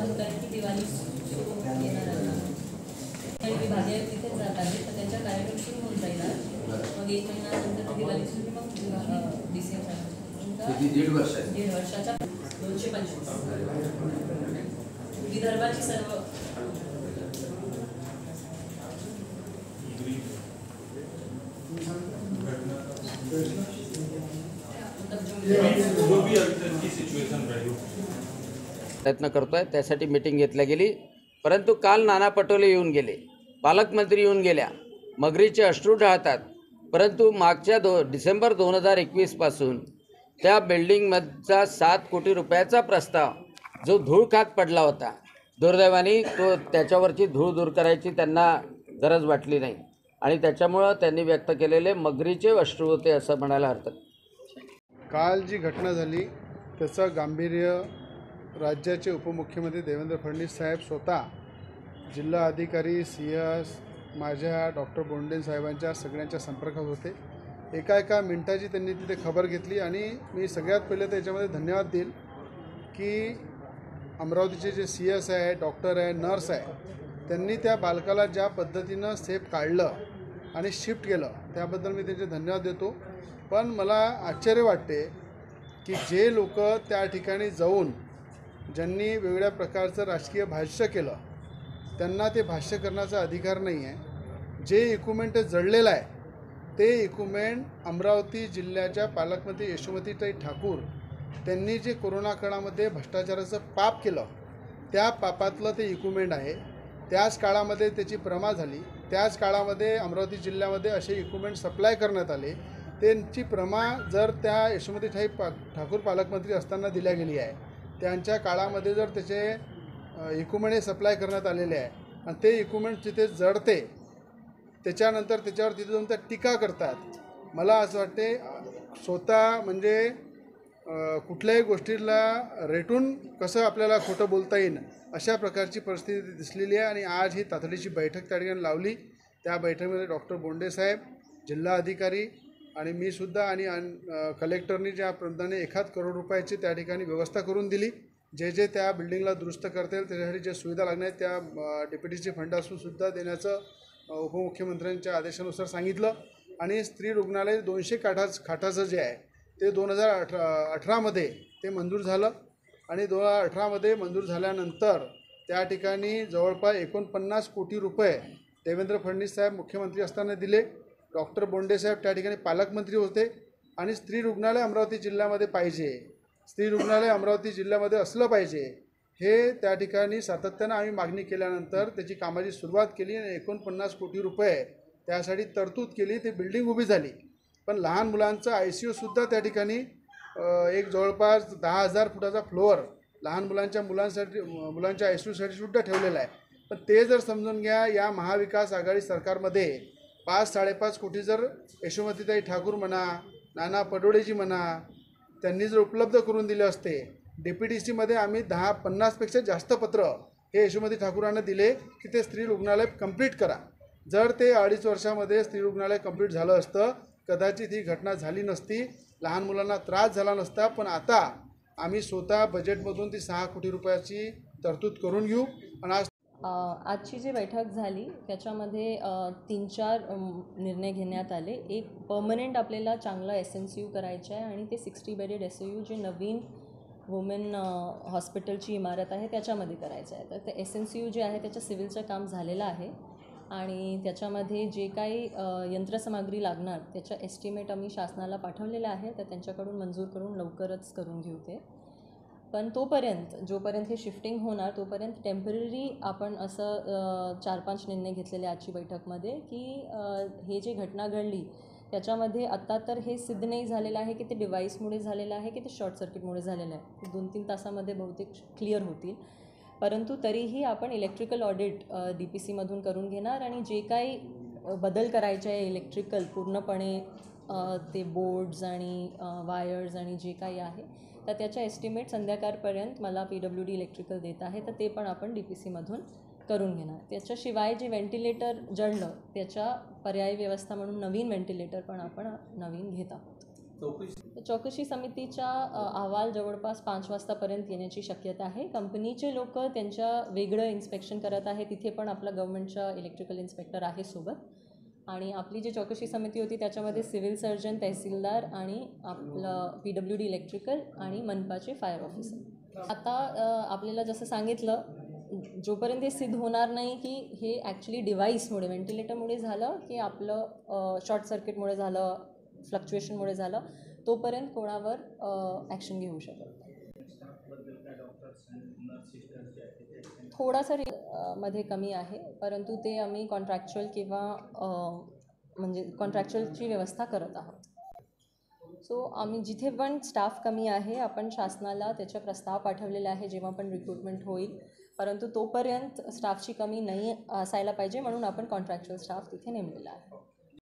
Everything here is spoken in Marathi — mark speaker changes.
Speaker 1: होत आहे की दिवाळी सुरू येणार आहे. विभागीय तिथेच जात आहे तर त्यांचा कार्यक्रम सुरू होऊन जाईल मग एक महिन्यानंतर दिवाळी सुरू मग डी
Speaker 2: दीड वर्ष
Speaker 1: दीड वर्षाच्या दोनशे पंचवीस. विदर्भाची सर्व
Speaker 3: जो भी अभी तक की सिचुएशन रही
Speaker 4: प्रयत्न करतो आहे त्यासाठी मीटिंग घेतल्या गेली. परंतु काल नाना पटोले येऊन गेले. पालकमंत्री येऊन गेल्या. मगरीचे अश्रू ढाळतात. परंतु मागच्या दो डिसेंबर दोन हजार एकवीसपासून त्या बिल्डिंगमधचा सात कोटी रुपयाचा प्रस्ताव जो धूळ खात पडला होता. दुर्दैवाने तो त्याच्यावरची धूळ दूर करायची त्यांना गरज वाटली नाही. आणि त्याच्यामुळं त्यांनी व्यक्त केलेले मगरीचे अश्रू होते असं म्हणायला हरकत.
Speaker 5: काल जी घटना झाली त्याचं गांभीर्य राज्याचे उपमुख्यमंत्री देवेंद्र फडणवीस साहेब स्वतः जिल्हा अधिकारी सी एस माझ्या डॉक्टर बोंडे साहेबांच्या सगळ्यांच्या संपर्कात होते. एका एका मिनटाची त्यांनी तिथे खबर घेतली आणि मी सगळ्यात पहिले त्याच्यामध्ये धन्यवाद देईल की अमरावतीचे जे सी एस आहे डॉक्टर आहे नर्स आहे त्यांनी त्या बालकाला ज्या पद्धतीनं सेफ काढलं आणि शिफ्ट केलं त्याबद्दल मी त्यांचे धन्यवाद देतो. पण मला आश्चर्य वाटते की जे लोक त्या ठिकाणी जाऊन ज्यांनी वेगळ्या प्रकारचं राजकीय भाष्य केलं त्यांना ते भाष्य करण्याचा अधिकार नाही आहे. जे इक्विपमेंट जळलेलं आहे ते इक्विपमेंट अमरावती जिल्ह्याच्या पालकमंत्री यशोमतीताई ठाकूर त्यांनी जे कोरोना काळामध्ये भ्रष्टाचाराचं पाप केलं त्या पापातलं ते इक्विपमेंट आहे. त्याच काळामध्ये त्याची प्रमा झाली. त्याच काळामध्ये अमरावती जिल्ह्यामध्ये असे इक्विपमेंट सप्लाय करण्यात आले. त्यांची प्रमा जर त्या यशोमती पा ठाकूर पालकमंत्री असताना दिल्या गेली आहे त्यांच्या काळामध्ये जर त्याचे इक्विपमेंट हे सप्लाय करण्यात आलेले आहे आणि ते इक्विपमेंट तिथे जडते त्याच्यानंतर त्याच्यावर तिथे जाऊन त्या टीका करतात. मला असं वाटते स्वतः म्हणजे कुठल्याही गोष्टीला रेटून कसं आपल्याला खोटं बोलता येईल अशा प्रकारची परिस्थिती दिसलेली आहे आणि आज ही तातडीची बैठक त्या ठिकाणी लावली. त्या बैठकीमध्ये डॉक्टर बोंडे साहेब जिल्हा अधिकारी आणि मी सुद्धा आणि अन- कलेक्टरनी ज्या प्रमाणे एखाद करोड रुपयाची त्या ठिकाणी व्यवस्था करून दिली जे जे त्या बिल्डिंगला दुरुस्त करता येईल त्याच्यासाठी जे सुविधा लागणार आहेत त्या डेप्युटीचे फंड असून सुद्धा देण्याचं उपमुख्यमंत्र्यांच्या आदेशानुसार सांगितलं. आणि स्त्री रुग्णालय दोनशे काठाच खाटाचं जे आहे ते दोन हजार अठरा अठरामध्ये ते मंजूर झालं. आणि दोन हजार अठरामध्ये मंजूर झाल्यानंतर त्या ठिकाणी जवळपास एकोणपन्नास कोटी रुपये देवेंद्र फडणवीस साहेब मुख्यमंत्री असताना दिले. डॉक्टर बोंडेसाहेब त्या ठिकाणी पालकमंत्री होते आणि स्त्री रुग्णालय अमरावती जिल्ह्यामध्ये पाहिजे. स्त्री रुग्णालय अमरावती जिल्ह्यामध्ये असलं पाहिजे. हे त्या ठिकाणी सातत्यानं आम्ही मागणी केल्यानंतर त्याची कामाची सुरुवात केली आणि एकोणपन्नास कोटी रुपये त्यासाठी तरतूद केली. ती बिल्डिंग उभी झाली. पण लहान मुलांचं आय सी यूसुद्धा त्या ठिकाणी एक जवळपास दहा हजार फुटाचा फ्लोअर लहान मुलांच्या मुलांसाठी मुलांच्या आय सी यूसाठी सुद्धा ठेवलेला आहे. पण ते जर समजून घ्या या महाविकास आघाडी सरकारमध्ये पाच साडेपाच कोटी जर यशोमतीताई ठाकूर म्हणा नाना पडोळेजी म्हणा त्यांनी जर उपलब्ध करून दिले असते डी पी डी सीमध्ये आम्ही दहा पन्नासपेक्षा जास्त पत्र हे यशोमती ठाकूरांना दिले की ते स्त्री रुग्णालय कंप्लीट करा. जर ते अडीच वर्षामध्ये स्त्री रुग्णालय कंप्लीट झालं असतं कदाचित ही घटना झाली नसती लहान मुलांना त्रास झाला नसता पण आता आम्ही स्वतः बजेटमधून ती सहा कोटी रुपयाची तरतूद करून घेऊ. आणि आज
Speaker 1: आजची जी बैठक झाली त्याच्यामध्ये तीन चार निर्णय घेण्यात आले. एक पर्मनंट आपल्याला चांगला एस एन सी यू करायचं आहे आणि ते सिक्स्टी बेडेड एस यू जे नवीन वुमेन हॉस्पिटलची इमारत आहे त्याच्यामध्ये करायचं आहे. तर ते एस एन सी यू जे आहे त्याच्या सिव्हिलचं काम झालेलं आहे आणि त्याच्यामध्ये जे काही यंत्रसामग्री लागणार त्याचं एस्टिमेट आम्ही शासनाला पाठवलेलं आहे तर त्यांच्याकडून मंजूर करून लवकरच करून घेऊ ते. पण तोपर्यंत जोपर्यंत हे शिफ्टिंग होणार तोपर्यंत टेंपररी आपण असं चार पाच निर्णय घेतलेले आजची बैठकमध्ये की हे जे घटना घडली त्याच्यामध्ये आत्ता तर हे सिद्ध नाही झालेलं आहे की ते डिव्हाइसमुळे झालेलं आहे की ते शॉर्ट सर्किटमुळे झालेलं आहे? दोन तीन तासामध्ये बहुतेक क्लिअर होतील. परंतु तरीही आपण इलेक्ट्रिकल ऑडिट डी पी सीमधून करून घेणार आणि जे काही बदल करायचे आहे इलेक्ट्रिकल पूर्णपणे ते बोर्ड्स आणि वायर्स आणि जे काही आहे तर त्याच्या एस्टिमेट संध्याकाळपर्यंत मला पी डब्ल्यू डी इलेक्ट्रिकल देत आहे. तर ते पण आपण डी पी सीमधून करून घेणार. त्याच्याशिवाय जे व्हेंटिलेटर जळलं त्याच्या पर्यायी व्यवस्था म्हणून नवीन व्हेंटिलेटर पण आपण नवीन घेत आहोत. चौकशी. समितीचा अ, अहवाल जवळपास पाच वाजतापर्यंत येण्याची शक्यता आहे. कंपनीचे लोक त्यांच्या वेगळं इन्स्पेक्शन करत आहे तिथे पण आपला गव्हर्नमेंटचा इलेक्ट्रिकल इन्स्पेक्टर आहे सोबत. आणि आपली जी चौकशी समिती होती त्याच्यामध्ये सिव्हिल सर्जन तहसीलदार आणि आपलं पी डब्ल्यू डी इलेक्ट्रिकल आणि मनपाचे फायर ऑफिसर. आता आपल्याला जसं सांगितलं जोपर्यंत हे सिद्ध होणार नाही की हे ॲक्च्युली डिव्हाइसमुळे व्हेंटिलेटरमुळे झालं की आपलं शॉर्ट सर्किटमुळे झालं फ्लक्च्युएशनमुळे झालं तोपर्यंत कोणावर ॲक्शन घेऊ शकत थोडासा रि- मध्ये कमी आहे परंतु ते आम्ही कॉन्ट्रॅक्च्युअल किंवा म्हणजे कॉन्ट्रॅक्च्युअलची व्यवस्था करत आहोत. सो आम्ही जिथे पण स्टाफ कमी आहे आपण शासनाला त्याचा प्रस्ताव पाठवलेला आहे जेव्हा पण रिक्रुटमेंट होईल. परंतु तोपर्यंत स्टाफची कमी नाही असायला पाहिजे म्हणून आपण कॉन्ट्रॅक्च्युअल स्टाफ तिथे नेमलेला आहे.